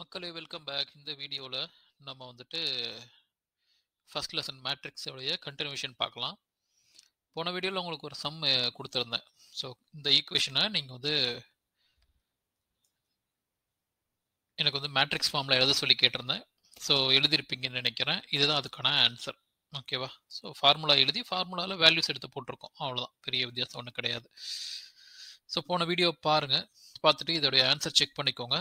மக்களே welcome back இந்த வீடியோவில் நம்ம வந்துட்டு ஃபர்ஸ்ட் லெசன் மேட்ரிக்ஸோடைய கண்டினியூஷன் பார்க்கலாம். போன வீடியோவில் உங்களுக்கு ஒரு சம் கொடுத்துருந்தேன். ஸோ இந்த ஈக்குவேஷனை நீங்கள் வந்து எனக்கு வந்து மேட்ரிக்ஸ் ஃபார்மில் எழுத சொல்லி கேட்டிருந்தேன். ஸோ எழுதியிருப்பீங்கன்னு நினைக்கிறேன். இதுதான் அதுக்கான ஆன்சர் ஓகேவா ஸோ ஃபார்முலா எழுதி ஃபார்முலாவில் வேல்யூஸ் எடுத்து போட்டிருக்கோம். அவ்வளோதான் பெரிய வித்தியாசம் ஒன்றும் கிடையாது. ஸோ போன வீடியோ பாருங்கள் பார்த்துட்டு இதோடைய ஆன்சர் செக் பண்ணிக்கோங்க.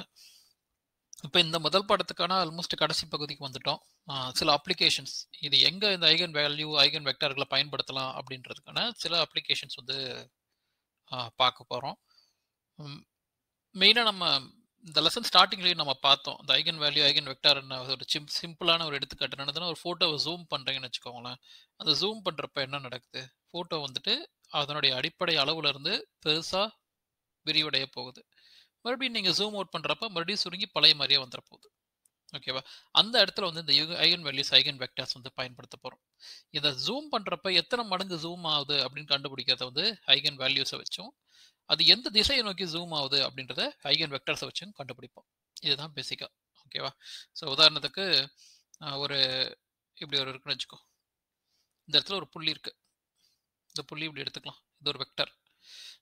இப்போ இந்த முதல் படத்துக்கான ஆல்மோஸ்ட் கடைசி பகுதிக்கு வந்துட்டோம். சில அப்ளிகேஷன்ஸ் இது எங்கே இந்த ஐகன் வேல்யூ ஐகன் வெக்டர்களை பயன்படுத்தலாம் அப்படின்றதுக்கான சில அப்ளிகேஷன்ஸ் வந்து பார்க்க போகிறோம் மெயினாக நம்ம இந்த லெசன் ஸ்டார்டிங்லேயும் நம்ம பார்த்தோம். இந்த ஐகன் வேல்யூ ஐகன் வெக்டர் ஒரு சிம் சிம்பிளான ஒரு எடுத்துக்காட்டு. என்னதுன்னா ஒரு ஃபோட்டோவை ஜூம் பண்ணுறீங்கன்னு வச்சுக்கோங்களேன். அந்த ஜூம் பண்ணுறப்ப என்ன நடக்குது? ஃபோட்டோ வந்துட்டு அதனுடைய அடிப்படை அளவுலேருந்து பெருசாக விரிவடைய போகுது. மறுபடியும் நீங்கள் ஜூம் அவுட் பண்ணுறப்ப மறுபடியும் சுருங்கி பழைய மாதிரியே வந்துட போகுது. ஓகேவா அந்த இடத்துல வந்து இந்த ஐகன் வேல்யூஸ் ஐகன் வெக்டர்ஸ் வந்து பயன்படுத்த போகிறோம் இதை ஜூம் பண்ணுறப்ப எத்தனை மடங்கு ஜூம் ஆகுது அப்படின்னு கண்டுபிடிக்கிறத வந்து ஐகன் வேல்யூஸை வச்சும் அது எந்த திசையை நோக்கி ஜூம் ஆகுது அப்படின்றத ஐகன் வெக்டர்ஸை வச்சும் கண்டுபிடிப்போம். இதுதான் பேசிக்காக ஓகேவா ஸோ உதாரணத்துக்கு ஒரு இப்படி ஒரு இருக்குன்னு வச்சுக்கோ. இந்த இடத்துல ஒரு புள்ளி இருக்குது இந்த புள்ளி இப்படி எடுத்துக்கலாம். இது ஒரு வெக்டர்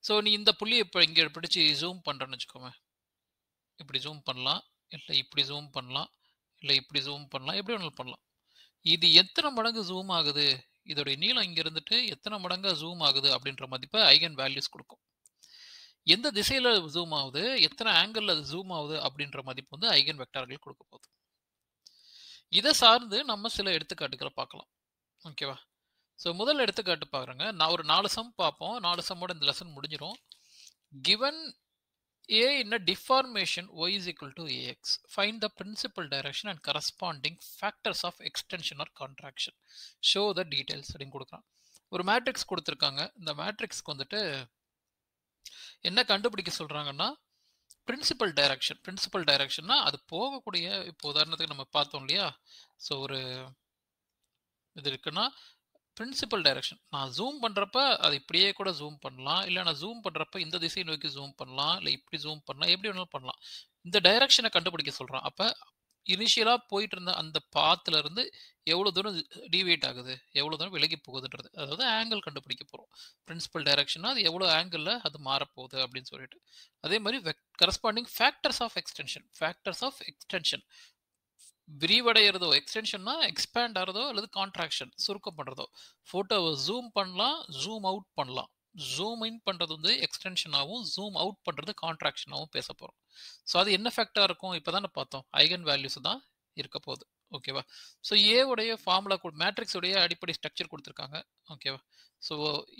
ஸோ நீ இந்த புள்ளியை இப்போ இங்கே பிடிச்சி ஜூம் பண்ணுறேன்னு வச்சுக்கோங்க இப்படி ஜூம் பண்ணலாம். இல்லை இப்படி ஜூம் பண்ணலாம். இல்லை இப்படி ஜூம் பண்ணலாம். எப்படி வேணாலும் பண்ணலாம். இது எத்தனை மடங்கு ஜூம் ஆகுது? இதோடைய நீளம் இங்கே இருந்துட்டு எத்தனை மடங்கு ஜூம் ஆகுது அப்படின்ற மதிப்பை ஐகன் வேல்யூஸ் கொடுக்கும். எந்த திசையில் ஜூம் ஆகுது? எத்தனை ஆங்கிளில் அது ஜூம் ஆகுது அப்படின்ற மதிப்பு வந்து ஐகன் வெக்டார்கள் கொடுக்க போகுது. இதை சார்ந்து நம்ம சில எடுத்துக்காட்டுகளை பார்க்கலாம். ஓகேவா? ஸோ முதல் எடுத்துக்காட்டு பார்க்குறேங்க நான் ஒரு நாலு சம் பார்ப்போம் நாலு சம்மோட இந்த லெசன் முடிஞ்சிடும் given A in a deformation y is equal to ax find the principal direction and corresponding factors of extension or contraction. Show the அப்படின்னு கொடுக்குறான். ஒரு மேட்ரிக்ஸ் கொடுத்துருக்காங்க. இந்த மேட்ரிக்ஸ்க்கு வந்துட்டு என்ன கண்டுபிடிக்க சொல்கிறாங்கன்னா பிரின்சிபல் டைரக்ஷன் பிரின்சிபல் டைரக்ஷன்னா அது போகக்கூடிய இப்போ உதாரணத்துக்கு நம்ம பார்த்தோம் இல்லையா? ஸோ ஒரு இது இருக்குன்னா பிரின்சிபல் டைரக்ஷன் நான் ஜூம் பண்ணுறப்ப அது இப்படியே கூட ஜூம் பண்ணலாம். இல்லை நான் ஜூம் பண்ணுறப்ப இந்த திசையை நோக்கி ஜூம் பண்ணலாம். இல்லை இப்படி ஜூம் பண்ணலாம். எப்படி வேணாலும் பண்ணலாம். இந்த டைரக்ஷனை கண்டுபிடிக்க சொல்கிறான் அப்போ இனிஷியலாக போயிட்டு இருந்த அந்த பாத்துல இருந்து எவ்வளோ தூரம் டிவியேட் ஆகுது? எவ்வளோ தூரம் விலகி போகுதுன்றது. அதாவது ஆங்கிள் கண்டுபிடிக்க போகிறோம் பிரின்சிபல் டைரக்ஷனாக அது எவ்வளோ ஆங்கிளில் அது மாறப்போகுது அப்படின்னு சொல்லிட்டு. அதே மாதிரி corresponding factors of extension factors of extension விரிவடைகிறதோ எக்ஸ்டென்ஷன்னா எக்ஸ்பேண்ட் ஆகிறதோ அல்லது கான்ட்ராக்ஷன் சுருக்கம் பண்ணுறதோ ஃபோட்டோவை ஜூம் பண்ணலாம் ஜூம் அவுட் பண்ணலாம். ஜூம் இன் பண்ணுறது வந்து எக்ஸ்டென்ஷனாகவும் ஜூம் அவுட் பண்ணுறது கான்ட்ராக்ஷனாகவும் பேச போகிறோம் ஸோ அது என்ன ஃபேக்டாக இருக்கும்? இப்போ தானே பார்த்தோம். ஐகன் வேல்யூஸ் தான் இருக்க போகுது. ஓகேவா ஸோ ஏவுடைய ஃபார்முலா மேட்ரிக்ஸுடைய அடிப்படை ஸ்ட்ரக்சர் கொடுத்துருக்காங்க. ஓகேவா ஸோ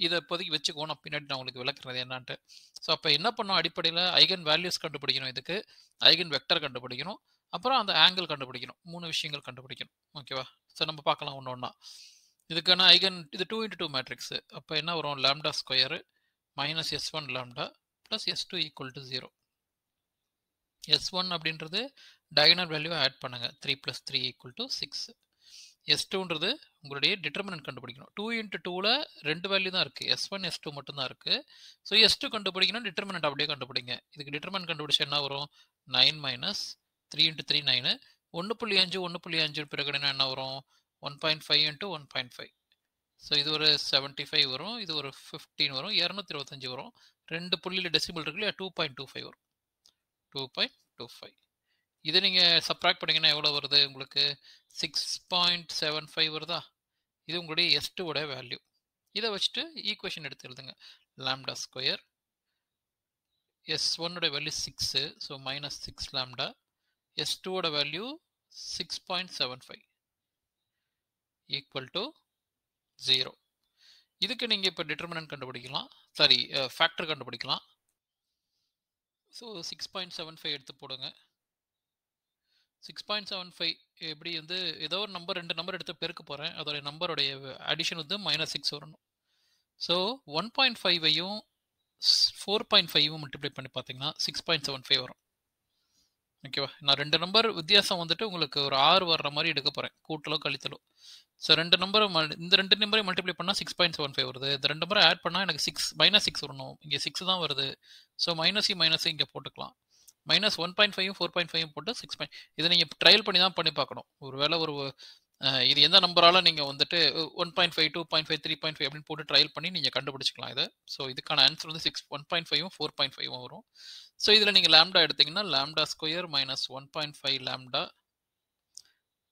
இதை இப்போதைக்கு வச்சுக்கோ நான் பின்னாடி நான் உங்களுக்கு விளக்குறது என்னான்ட்டு. ஸோ அப்போ என்ன பண்ணோம்? அடிப்படையில் ஐகன் வேல்யூஸ் கண்டுபிடிக்கணும். இதுக்கு ஐகன் வெக்டர் கண்டுபிடிக்கணும். அப்புறம் அந்த ஆங்கிள் கண்டுபிடிக்கணும். மூணு விஷயங்கள் கண்டுபிடிக்கணும். ஓகேவா ஸோ நம்ம பார்க்கலாம் ஒன்று ஒன்றா இதுக்கான ஐகன் இது டூ இன்ட்டு டூ மேட்ரிக்ஸு அப்போ என்ன வரும்? Lambda square minus S one lambda plus S two equal to zero S one அப்படின்றது டயகனல் வேல்யூவை ஆட் பண்ணுங்கள் three plus three equal to six S டூன்றது உங்களுடைய டிட்டர்மினன்ட் கண்டுபிடிக்கணும். டூ இன்ட்டு டூவில் ரெண்டு வேல்யூ தான் இருக்குது எஸ் ஒன் எஸ் டூ மட்டும் தான் இருக்குது ஸோ எஸ் டூ கண்டுபிடிக்கணும் டிட்டர்மினன்ட் அப்படியே கண்டுபிடிங்க. இதுக்கு டிட்டர்மினன்ட் கண்டுபிடிச்சா என்ன வரும்? Nine minus three into three nine ஒன்று புள்ளி அஞ்சு ஒன்று புள்ளி அஞ்சு பிறகு என்ன வரும்? One point five into one point five so இது ஒரு செவன்ட்டி ஃபைவ் வரும். இது ஒரு ஃபிஃப்டீன் வரும். இரநூத்தி இருபத்தஞ்சி வரும். ரெண்டு புள்ளியில் டெசிபிள் இருக்கு இல்லையா? டூ பாயிண்ட் டூ ஃபைவ் வரும். டூ பாயிண்ட் டூ ஃபைவ் இதை நீங்கள் சப்ராக்ட் பண்ணிங்கன்னா எவ்வளோ வருது உங்களுக்கு? சிக்ஸ் பாயிண்ட் செவன் ஃபைவ் வருதா? இது உங்களுடைய எஸ்டோட வேல்யூ இதை வச்சுட்டு ஈக்குவேஷன் எடுத்து எழுதுங்க. லேம்டா ஸ்கொயர் எஸ் ஒன்னோட value six so minus six lambda S2 ஓட value six point seven five equal to zero இதுக்கு நீங்கள் இப்போ டிட்டர்மினன்ட் கண்டுபிடிக்கலாம். சாரி ஃபேக்டர் கண்டுபிடிக்கலாம். So six point seven five எடுத்து போடுங்க. சிக்ஸ் பாயிண்ட் செவன் ஃபைவ் எப்படி வந்து ஏதோ ஒரு நம்பர் ரெண்டு நம்பர் எடுத்து பெருக்க போகிறேன் அதோடைய நம்பருடைய அடிஷன் வந்து மைனஸ் சிக்ஸ் வரணும். ஸோ ஒன் பாயிண்ட் ஃபைவையும் ஃபோர் பாயிண்ட் ஃபைவும் மல்டிப்ளை பண்ணி பார்த்தீங்கன்னா சிக்ஸ் பாயிண்ட் செவன் ஃபைவ் வரும். ஓகேவா நான் ரெண்டு நம்பர் வித்தியாசம் வந்துட்டு உங்களுக்கு ஒரு ஆறு வர்ற மாதிரி எடுக்க போகிறேன் கூட்டலோ கழித்தலோ. ஸோ ரெண்டு நம்பர் இந்த ரெண்டு நம்பரையும் மல்டிப்ளை பண்ணால் சிக்ஸ் பாயிண்ட் செவன் ஃபைவ் வருது. இந்த ரெண்டு நம்பரை ஆட் பண்ணால் எனக்கு சிக்ஸ் மைனஸ் சிக்ஸ் வரணும். இங்கே சிக்ஸ் தான் வருது. ஸோ மைனஸையும் மைனஸையும் இங்கே போட்டுக்கலாம். Minus one point five four point five போட்டு சிக்ஸ் பாயிண்ட் இதை நீங்கள் ட்ரையல் பண்ணி தான் பண்ணி பார்க்கணும். ஒரு வேளை ஒரு இது எந்த நம்பரால் நீங்கள் வந்துட்டு one point five two point five three point five அப்படின்னு போட்டு ட்ரையல் பண்ணி நீங்கள் கண்டுபிடிச்சிக்கலாம் இதை. ஸோ இதுக்கான ஆன்சர் வந்து சிக்ஸ் ஒன் பாயிண்ட் ஃபைவும் ஃபோர் பாயிண்ட் ஃபைவும் வரும். ஸோ இதில் நீங்கள் லேம்டா எடுத்தீங்கன்னா lambda square minus one point five lambda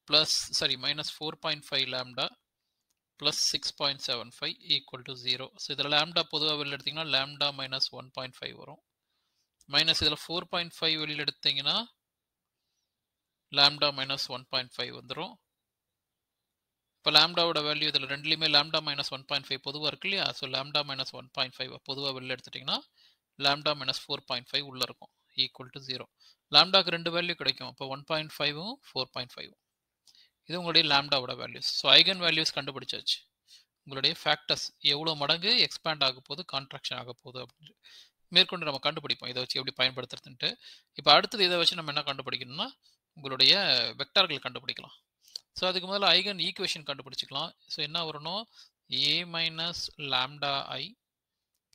plus sorry minus four point five lambda plus six point seven five equal to zero. So இதில் lambda பொதுவாக வெளியில் எடுத்தீங்கன்னா lambda minus one point five வரும். Minus இதில் four point five வெளியில் எடுத்தீங்கன்னா lambda minus one point five வந்துடும் இப்போ லேம்டாவோட வேல்யூ இதில் ரெண்டுலேயுமே lambda minus one point five பொதுவாக இருக்கு இல்லையா? So lambda minus one point five பொதுவாக வெளில எடுத்துட்டிங்கன்னா lambda minus four point five உள்ளே இருக்கும். ஈக்குவல் டு ஜீரோ லேம்டாக்கு ரெண்டு வேல்யூ கிடைக்கும். இப்போ ஒன் பாயிண்ட் ஃபைவும் ஃபோர் பாயிண்ட் ஃபைவும் இது உங்களுடைய லேம்டாவோட வேல்யூஸ் ஸோ ஐகன் வேல்யூஸ் கண்டுபிடிச்சாச்சு. உங்களுடைய ஃபேக்டர்ஸ் எவ்வளோ மடங்கு எக்ஸ்பேண்ட் ஆக போகுது கான்ட்ராக்ஷன் ஆக போகுது அப்படின்னு மேற்கொண்டு நம்ம கண்டுபிடிப்போம். இதை வச்சு எப்படி பயன்படுத்துறதுன்ட்டு. இப்போ அடுத்தது இதை வச்சு நம்ம என்ன கண்டுபிடிக்கணும்னா உங்களுடைய வெக்டார்கள் கண்டுபிடிக்கலாம். ஸோ அதுக்கு முதல்ல ஐகன் ஈக்குவேஷன் கண்டுபிடிச்சிக்கலாம். ஸோ என்ன வரணும் ஏ மைனஸ் லேம்டா ஐ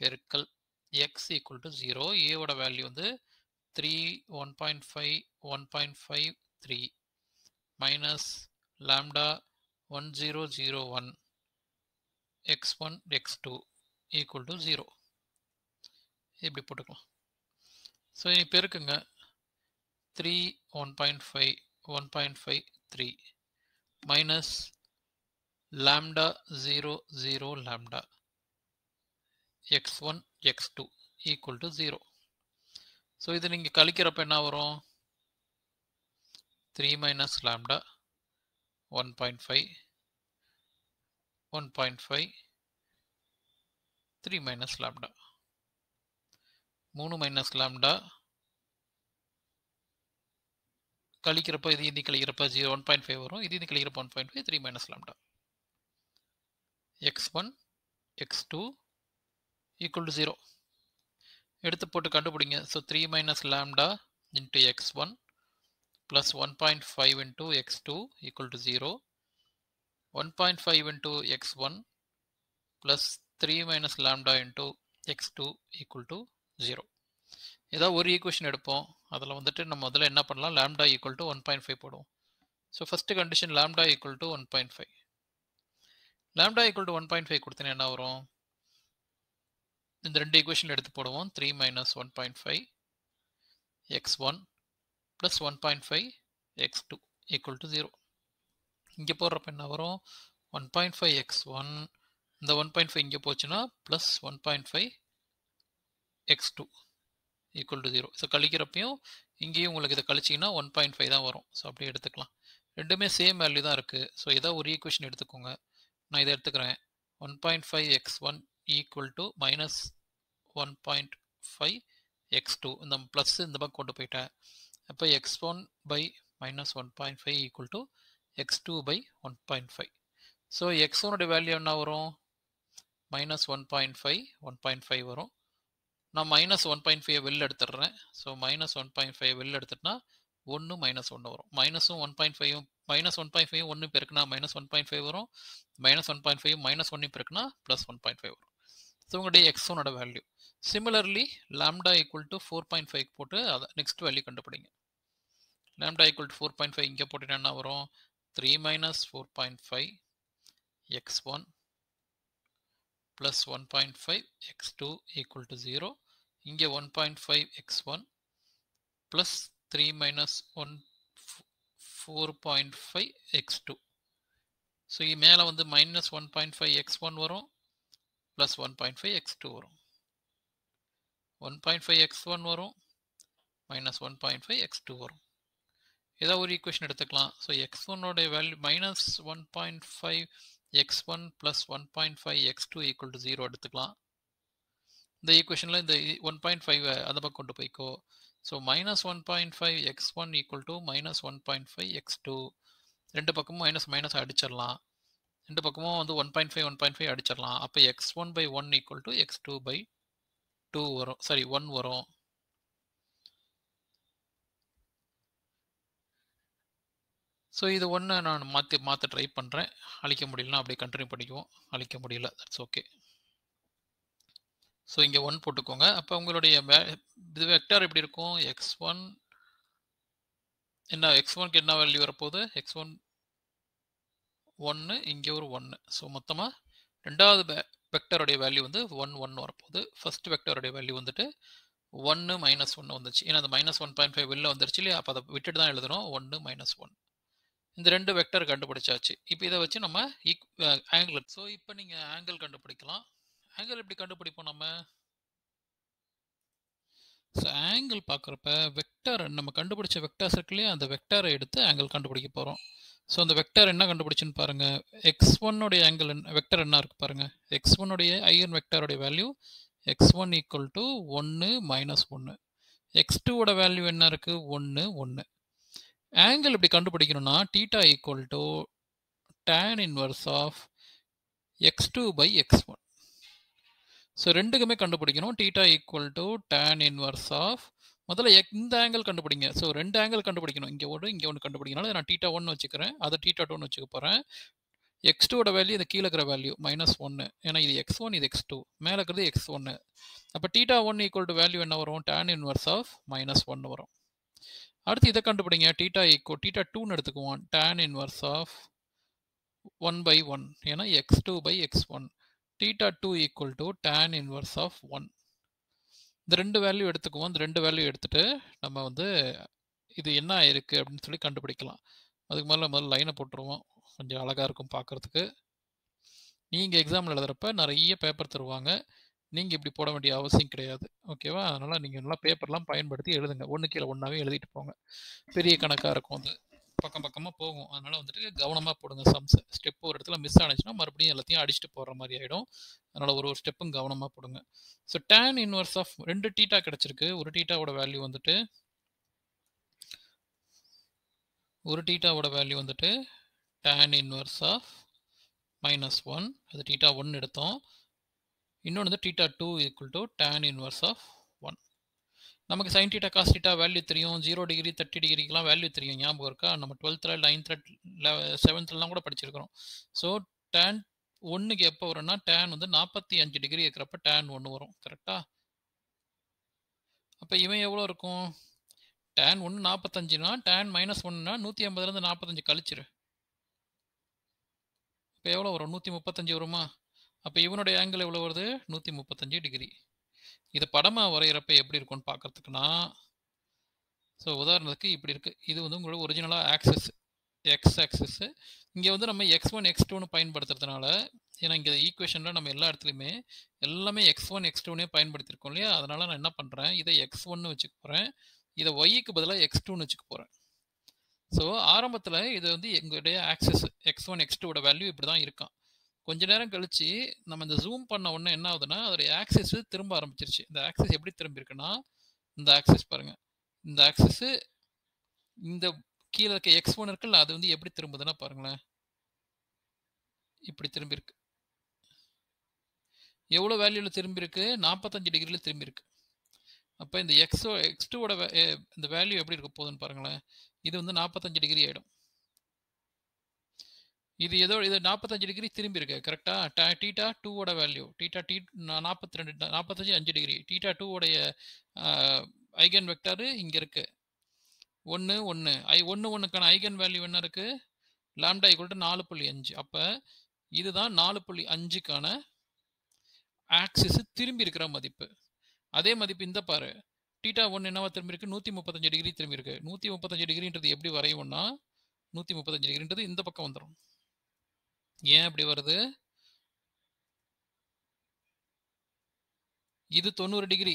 பெருக்கல் எக்ஸ் ஈக்குவல் டு ஜீரோ ஏவோட வேல்யூ வந்து three one point five one point five three minus lambda one zero zero one x one x two equal to zero இப்படி போட்டுக்கலாம். So இனி பெருக்குங்க. Three one point five one point five three minus lambda zero zero lambda x one x two equal so zero so இது நீங்கள் கலிக்கிறப் என்ன வரும்? Three minus lambda one point five one point five three minus lambda மூணு minus lambda கழிக்கிறப்ப இது இது கழிக்கிறப்ப ஜீரோ ஒன் பாயிண்ட் ஃபைவ் வரும். இது இது கழிக்கிறப்ப one point five three minus lambda x one x two equal to zero எடுத்து போட்டு கண்டுபிடிங்க. So three minus lambda into x one plus one point five into x two equal to zero one point five into x one plus three minus lambda into x two equal to zero ஏதாவது ஒரு equation எடுப்போம். அதில் வந்துட்டு நம்ம முதல்ல என்ன பண்ணலாம்? Lambda equal to one point five போடுவோம். So first condition lambda equal to one point five lambda equal to one point five கொடுத்தீங்கன்னா என்ன வரும்? இந்த ரெண்டு ஈக்குவேஷன் எடுத்து போடுவோம். Three minus one point five x one plus one point five x two equal to zero இங்கே போடுறப்ப என்ன வரும்? One point five x one இந்த ஒன் பாயிண்ட் ஃபைவ் இங்கே போச்சுன்னா plus one point five x two equal to zero so கழிக்கிறப்பையும் இங்கேயும் உங்களுக்கு இதை கழிச்சிங்கன்னா ஒன் பாயிண்ட் ஃபைவ் தான் வரும். ஸோ அப்படியே எடுத்துக்கலாம். ரெண்டுமே சேம் வேல்யூ தான் இருக்குது ஸோ ஏதாவது ஒரு ஈக்குவேஷன் எடுத்துக்கோங்க. நான் இதை எடுத்துக்கிறேன். One point five x one equal to minus one point five x two இந்த ப்ளஸ் இந்த பக்கம் கொண்டு போயிட்டேன். அப்போ x one by minus one point five equal to x two by one point five so x ஒனுடைய value என்ன வரும்? Minus one point five one point five வரும். நான் மைனஸ் ஒன் பாயிண்ட் ஃபைவ் வெளில எடுத்துடுறேன் so minus one point five வெளில எடுத்துட்டுனா ஒன்று minus ஒன்று வரும் மைனஸும் one point five minus one point five ஒன்று பெருக்குனா மைனஸ் ஒன் பாயிண்ட் ஃபைவ் வரும். Minus one point five minus ஒன்று பெருக்குனா ப்ளஸ் ஒன் பாயிண்ட் ஃபைவ் வரும். ஸோ உங்களுடைய x value similarly lambda equal to four point five போட்டு அதை நெக்ஸ்ட் வேல்யூ கண்டுபிடிங்க. Lambda equal to four point five இங்கே போட்டிங்கன்னா என்ன வரும்? Three minus four point five x one plus one point five x two equal to zero இங்கே one point five x one plus three minus one four point five x two so மேலே வந்து minus one point five x one வரும் plus one point five x two வரும். One point five x one வரும் minus one point five x two வரும். ஏதாவது ஒரு equation எடுத்துக்கலாம். So x ஒன்னோடைய value minus one point five x one plus one point five x two equal to zero எடுத்துக்கலாம். இந்த ஈக்குவேஷனில் இந்த ஒன் பாயிண்ட் ஃபைவ் அதை பக்கம் கொண்டு போய்க்கோ. So minus one point five x one equal to minus one point five x two ரெண்டு பக்கமும் minus minus அடிச்சிடலாம். ரெண்டு பக்கமும் வந்து one point five one point five அடிச்சிடலாம். அப்போ x one by one equal to x two by two வரும். Sorry one வரும். ஸோ இது ஒன்று நான் மாற்றி மாற்ற ட்ரை பண்ணுறேன் அழிக்க முடியலனா அப்படியே கண்டினியூ பண்ணிக்குவோம் அழிக்க முடியல தட்ஸ் ஓகே ஸோ இங்கே ஒன் போட்டுக்கோங்க. அப்போ உங்களுடைய வே இது வெக்டார் எப்படி இருக்கும்? எக்ஸ் ஒன் என்ன எக்ஸ் ஒன்க்கு என்ன வேல்யூ வரப்போகுது? எக்ஸ் ஒன் ஒன்று இங்கே ஒரு ஒன்று ஸோ மொத்தமாக ரெண்டாவது வெக்டருடைய வேல்யூ வந்து 1, 1 வரப்போகுது. ஃபர்ஸ்ட் வெக்டருடைய வேல்யூ வந்துட்டு ஒன்று மைனஸ் ஒன்று வந்துச்சு. ஏன்னா அந்த மைனஸ் 1.5 வெளில வந்துருச்சு இல்லையா? அப்போ அதை விட்டுட்டு தான் எழுதுகிறோம் ஒன்று மைனஸ் ஒன் இந்த ரெண்டு வெக்டர் கண்டுபிடிச்சாச்சு. இப்போ இதை வச்சு நம்ம ஈக் ஆங்கிள் ஸோ இப்போ நீங்கள் ஆங்கிள் கண்டுபிடிக்கலாம். ஆங்கிள் எப்படி கண்டுபிடிப்போம் நம்ம? ஸோ ஆங்கிள் பார்க்குறப்ப வெக்டர் நம்ம கண்டுபிடிச்ச வெக்டர்ஸ் இருக்கு இல்லையா? அந்த வெக்டரை எடுத்து ஆங்கிள் கண்டுபிடிக்க போகிறோம் ஸோ அந்த வெக்டர் என்ன கண்டுபிடிச்சுன்னு பாருங்கள் எக்ஸ் ஒன்னுடைய ஆங்கிள் என்ன வெக்டர் என்ன இருக்கு பாருங்க. x1 உடைய eigen வெக்டாருடைய value x one equal to ஒன்று மைனஸ் ஒன்று எக்ஸ் டூவோட வேல்யூ என்ன இருக்குது ஒன்று ஒன்று ஆங்கிள் இப்படி கண்டுபிடிக்கணும்னா theta equal to tan inverse of x2 by x one so ரெண்டுக்குமே கண்டுபிடிக்கணும். Theta equal to tan inverse of முதல்ல எக் இந்த ஆங்கிள் கண்டுபிடிங்க. ஸோ ரெண்டு ஆங்கிள் கண்டுபிடிக்கணும். இங்கே ஒன்று இங்கே ஒன்று கண்டுபிடிக்கனால நான் டீட்டா 1 வச்சுக்கிறேன். அதை டீட்டா டூன்னு வச்சுக்க போகிறேன் எக்ஸ் டூவோட வேல்யூ இந்த கீழே இருக்கிற வேல்யூ மைனஸ் ஒன்று ஏன்னா இது எக்ஸ் ஒன் இது எக்ஸ் டூ மேலே இருக்கிறது எக்ஸ் ஒன்று அப்போ theta one equal to value என்ன வரும்? டேன் இன்வர்ஸ் ஆஃப் மைனஸ் ஒன்று வரும். அடுத்து இதை கண்டுபிடிங்க. டீட்டா ஈக்கோ டீட்டா டூன்னு எடுத்துக்குவோம். Tan inverse of one by one ஏன்னா x2 by x one theta two equal to tan inverse of one இந்த ரெண்டு வேல்யூ எடுத்துக்குவோம். இந்த ரெண்டு வேல்யூ எடுத்துகிட்டு நம்ம வந்து இது என்ன ஆயிருக்கு அப்படின்னு சொல்லி கண்டுபிடிக்கலாம். அதுக்கு முதல்ல முதல்ல லைனை போட்டுருவோம். கொஞ்சம் அழகாக இருக்கும் பார்க்குறதுக்கு நீங்கள் எக்ஸாமில் எழுதுறப்ப நிறைய பேப்பர் தருவாங்க. நீங்கள் இப்படி போட வேண்டிய அவசியம் கிடையாது. ஓகேவா? அதனால் நீங்கள் நல்லா பேப்பர்லாம் பயன்படுத்தி எழுதுங்க. ஒன்று கீழே ஒன்றாவே எழுதிட்டு போங்க. பெரிய கணக்காக இருக்கும் அது. பக்கம் பக்கமாக போகும். அதனால் வந்துட்டு கவனமாக போடுங்க சம்ஸ். ஸ்டெப் ஒரு இடத்துல மிஸ் ஆனிச்சுன்னா மறுபடியும் எல்லாத்தையும் அடிச்சுட்டு போகிற மாதிரி ஆகிடும் அதனால் ஒரு ஒரு ஸ்டெப்பும் கவனமாக போடுங்க. ஸோ டேன் இன்வர்ஸ் ஆஃப் ரெண்டு டீட்டா கிடச்சிருக்கு ஒரு டீட்டாவோட வேல்யூ வந்துட்டு ஒரு டீட்டாவோட வேல்யூ வந்துட்டு tan inverse of minus one அது டீட்டா ஒன்று எடுத்தோம். இன்னொன்று வந்து theta two equal to tan inverse of one நமக்கு sine theta cos theta value தெரியும். ஜீரோ டிகிரி, தேர்ட்டி டிகிரிக்கெலாம் வேல்யூ தெரியும். ஞாபகம் இருக்கா? நம்ம 12த்ல, 9த்ல, லெ 7த்லலாம் கூட படிச்சிருக்கிறோம். ஸோ டேன் ஒன்றுக்கு எப்போ வரும்னா, டேன் வந்து 45 டிகிரி இருக்கிறப்ப டேன் ஒன்று வரும். கரெக்டாக அப்போ இவன் எவ்வளோ இருக்கும்? டேன் ஒன்று நாற்பத்தஞ்சுனா டேன் மைனஸ் 1னா 180லேருந்து 45 கழிச்சிரு. இப்போ எவ்வளோ வரும்? 135 வருமா? அப்போ இவனுடைய ஆங்கிள் எவ்வளோ வருது? 135 டிகிரி. இது படமாக வரைகிறப்ப எப்படி இருக்கும்னு பார்க்கறதுக்குன்னா ஸோ உதாரணத்துக்கு இப்படி இருக்குது இது வந்து உங்களோட ஒரிஜினலாக ஆக்சஸ் எக்ஸ் ஆக்சிஸ். இங்கே வந்து நம்ம x1, x2ன்னு பயன்படுத்துறதுனால ஏன்னா இங்கே ஈக்குவேஷனில் நம்ம எல்லா இடத்துலையுமே எல்லாமே x1, x2ன்னே பயன்படுத்தியிருக்கோம் இல்லையா? அதனால் நான் என்ன பண்ணுறேன் இதை எக்ஸ் ஒன்னு வச்சுக்க போகிறேன் இதை ஒய்க்கு பதிலாக எக்ஸ் டூன்னு வச்சுக்க போகிறேன் ஸோ ஆரம்பத்தில் இது வந்து எங்களுடைய ஆக்சஸ் எக்ஸ் ஒன் எக்ஸ் டூவோட வேல்யூ இப்படி தான் இருக்கான் கொஞ்ச நேரம் கழிச்சு நம்ம இந்த ஜூம் பண்ண உடனே என்ன ஆகுதுன்னா, அதோடைய ஆக்சிஸ் திரும்ப ஆரம்பிச்சிருச்சு. இந்த ஆக்சிஸ் எப்படி திரும்பியிருக்குன்னா, இந்த ஆக்சிஸ் பாருங்க. இந்த ஆக்சிஸ் இந்த கீழே இருக்க எக்ஸ் ஒன் இருக்குல்ல, அது வந்து எப்படி திரும்புதுன்னா பாருங்களேன். இப்படி திரும்பியிருக்கு. எவ்வளோ வேல்யூவில் திரும்பியிருக்கு? 45 டிகிரியில் திரும்பியிருக்கு. அப்போ இந்த எக்ஸோ x2 ஓட வே இந்த வேல்யூ எப்படி இருக்க போகுதுன்னு பாருங்களேன். இது வந்து 45 டிகிரி ஆகிடும் இது ஏதோ இது நாற்பத்தஞ்சு டிகிரி திரும்பி இருக்கு. கரெக்டாக டீட்டா டூவோட வேல்யூ டீட்டா டீ நாற்பத்தி ரெண்டு நாற்பத்தஞ்சு அஞ்சு டிகிரி. டீட்டா டூவோடைய ஐகன் வெக்டாரு இங்கே இருக்குது ஒன்று ஒன்று ஐ ஒன்று ஒன்றுக்கான ஐகன் வேல்யூ என்ன இருக்கு? லாம்டா ஈக்குவல் நாலு புள்ளி அஞ்சு. அப்போ இதுதான் நாலு புள்ளி அஞ்சுக்கான ஆக்சிஸ் திரும்பி இருக்கிற மதிப்பு. அதே மதிப்பு இந்த பாரு. டீட்டா ஒன்று என்னவா திரும்பிருக்கு நூற்றி முப்பத்தஞ்சு டிகிரி திரும்பிருக்கு நூற்றி முப்பத்தஞ்சு டிகிரின்றது எப்படி வரையும்னா நூற்றி முப்பத்தஞ்சு டிகிரின்றது இந்த பக்கம் வந்துடும் ஏன் அப்படி வருது? இது 90 டிகிரி.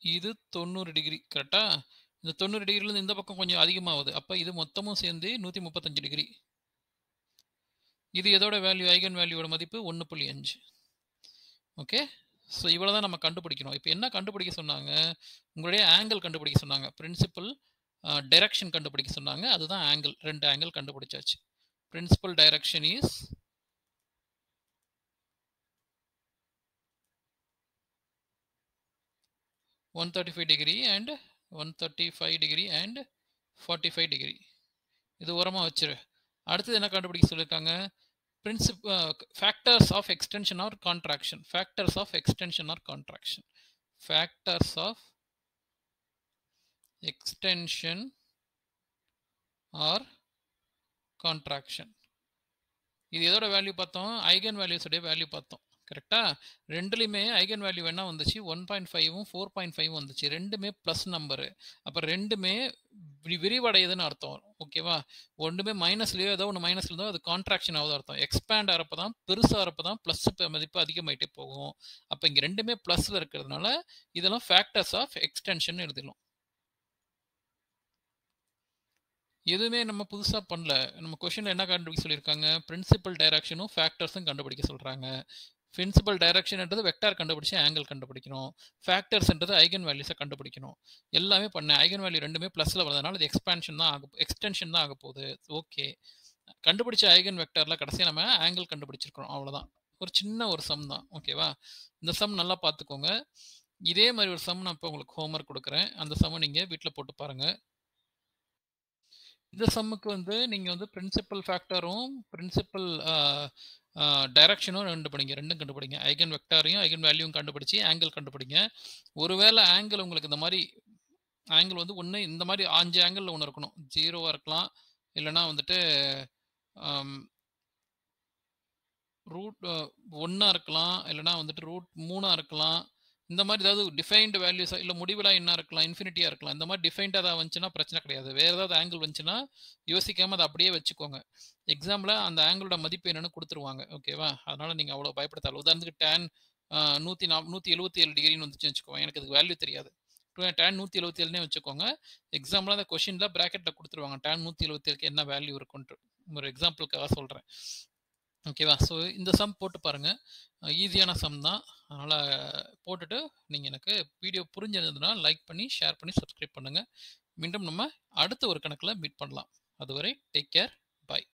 இது 90 டிகிரி. கரெக்டா இந்த தொண்ணூறு டிகிரிலேருந்து இந்த பக்கம் கொஞ்சம் அதிகமாகுது அப்போ இது மொத்தமும் சேர்ந்து 135 டிகிரி. இது எதோட வேல்யூ? ஐகன் வேல்யூவோட மதிப்பு 1.5. ஓகே. ஸோ இவ்வளோ தான் நம்ம கண்டுபிடிக்கணும். இப்போ என்ன கண்டுபிடிக்க சொன்னாங்க? உங்களுடைய ஆங்கிள் கண்டுபிடிக்க சொன்னாங்க. பிரின்சிபல் டைரக்ஷன் uh, கண்டுபிடிக்க சொன்னாங்க. அதுதான் ஆங்கிள். ரெண்டு ஆங்கிள் கண்டுபிடிச்சாச்சு. Principal direction is one thirty five degree and one thirty five degree and forty five degree இது ஓரமாக வச்சிரு. அடுத்தது என்ன கண்டுபிடிக்க சொல்லியிருக்காங்க principal factors of extension or contraction factors of extension or contraction factors of extension or contraction இது எதோட value பார்த்தோம்? ஐகன் வேல்யூஸோடைய வேல்யூ பார்த்தோம். கரெக்டா ரெண்டுலையுமே ஐகன் வேல்யூ என்ன வந்துச்சு. ஒன் பாயிண்ட் ஃபைவும் ஃபோர் பாயிண்ட் ஃபைவ் வந்துச்சு. ரெண்டுமே ப்ளஸ் நம்பரு அப்போ ரெண்டுமே விரிவடையுதுன்னு அர்த்தம். ஓகேவா? ஒன்றுமே மைனஸ்லயோ ஏதோ ஒன்று மைனஸ்ல இருந்தோ அது கான்ட்ராக்ஷன் ஆகுது அர்த்தம். எக்ஸ்பேண்ட் ஆகிறப்ப தான் பெருசாக ஆகிறப்ப தான் ப்ளஸ் மதிப்பு அதிகமாயிட்டே போகும். அப்போ இங்கே ரெண்டுமே ப்ளஸ்ஸில் இருக்கிறதுனால இதெல்லாம் ஃபேக்டர்ஸ் ஆஃப் எக்ஸ்டென்ஷன் எழுதிடலாம். எதுவுமே நம்ம புதுசாக பண்ணல. நம்ம கொஷினில் என்ன கண்டுபிடிக்க சொல்லியிருக்காங்க? பிரின்சிபல் டைரக்ஷனும் ஃபேக்டர்ஸும் கண்டுபிடிக்க சொல்கிறாங்க பிரின்சிபல் டைரக்ஷன்ன்றது வெக்டார் கண்டுபிடிச்சி ஆங்கிள் கண்டுபிடிக்கணும். ஃபேக்டர்ஸ்ன்றது ஐகன் வேல்யூஸை கண்டுபிடிக்கணும். எல்லாமே பண்ணேன் ஐகன் வேல்யூ ரெண்டுமே ப்ளஸில் வரதுனால அது எக்ஸ்பேன்ஷன் தான் ஆக எக்ஸ்டென்ஷன் தான் ஆக போகுது. ஓகே கண்டுபிடிச்ச ஐகன் வெக்டரில் கடைசியாக நம்ம ஆங்கிள் கண்டுபிடிச்சிருக்கிறோம். அவ்வளோதான் ஒரு சின்ன ஒரு சம் தான். ஓகேவா இந்த சம் நல்லா பார்த்துக்கோங்க. இதே மாதிரி ஒரு சம் நான் இப்போ உங்களுக்கு ஹோம்ஒர்க் கொடுக்குறேன். அந்த சம்மை நீங்கள் வீட்டில் போட்டு பாருங்கள் இந்த சம்முக்கு வந்து நீங்கள் வந்து பிரின்சிபல் ஃபேக்டரும் பிரின்சிபல் டைரக்ஷனும் ரெண்டு ரெண்டும் கண்டுபிடிங்க. ஐகன் வெக்டாரையும் ஐகன் வேல்யூவும் கண்டுபிடிச்சி ஆங்கிள் கண்டுபிடிங்க. ஒருவேளை ஆங்கிள் உங்களுக்கு இந்த மாதிரி ஆங்கிள் வந்து ஒன்று இந்த மாதிரி அஞ்சு ஆங்கிளில் ஒன்று இருக்கணும். ஜீரோவாக இருக்கலாம். இல்லைன்னா வந்துட்டு ரூட் ஒன்றா இருக்கலாம். இல்லைன்னா வந்துட்டு ரூட் மூணாக இருக்கலாம். இந்த மாதிரி ஏதாவது டிஃபைன்டு வேல்யூஸ் இல்லை முடிவெலாம் என்ன இருக்கலாம் இன்ஃபினிட்டியாக இருக்கலாம் இந்த மாதிரி டிஃபைன்டாக ஏதாவது வந்துச்சுன்னா பிரச்சனை கிடையாது. வேறு ஏதாவது ஆங்கிள் வந்துச்சுன்னா யோசிக்காமல் அதை அப்படியே வச்சுக்கோங்க. எக்ஸாமில் அந்த ஆங்கிளோட மதிப்பு என்னென்னு கொடுத்துருவாங்க ஓகேவா அதனால் நீங்கள் அவ்வளோ பயப்படுத்தாது உதாரணத்துக்கு டேன் நூற்றி நா நூற்றி எழுபத்தி ஏழு டிகிரின்னு வந்துச்சுன்னு வச்சுக்கோங்க எனக்கு அதுக்கு வேல்யூ தெரியாது. டேன் நூற்றி எழுபத்தி ஏழுனே வச்சுக்கோங்க. எக்ஸாம்பிள் அந்த கொஷினில் ப்ராக்கெட்டில் கொடுத்துருவாங்க டேன் நூற்றி எழுபத்தி ஏழுக்கு என்ன வேல்யூ இருக்குன்ட்டு. ஒரு எக்ஸாம்பிளுக்காக சொல்கிறேன் ஓகேவா ஸோ இந்த சம் போட்டு பாருங்கள் ஈஸியான சம் தான். அதனால் போட்டுட்டு நீங்கள் எனக்கு வீடியோ புரிஞ்சிருந்ததுன்னா லைக் பண்ணி ஷேர் பண்ணி சப்ஸ்கிரைப் பண்ணுங்கள் மீண்டும் நம்ம அடுத்த ஒரு கணக்கில் மீட் பண்ணலாம். அதுவரை டேக் கேர் பாய்